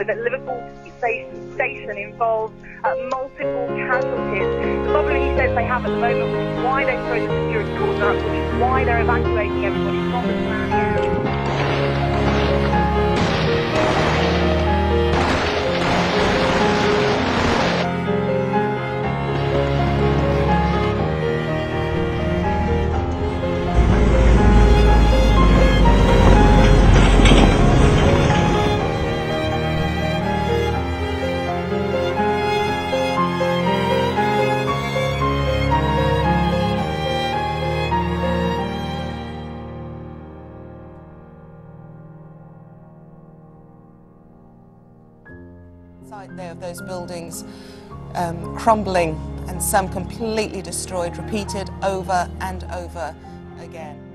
with at Liverpool station involves uh, multiple casualties. The problem he says they have at the moment, is why they're throwing the security cordon up, why they're evacuating everybody from the Side there of those buildings um, crumbling and some completely destroyed, repeated over and over again.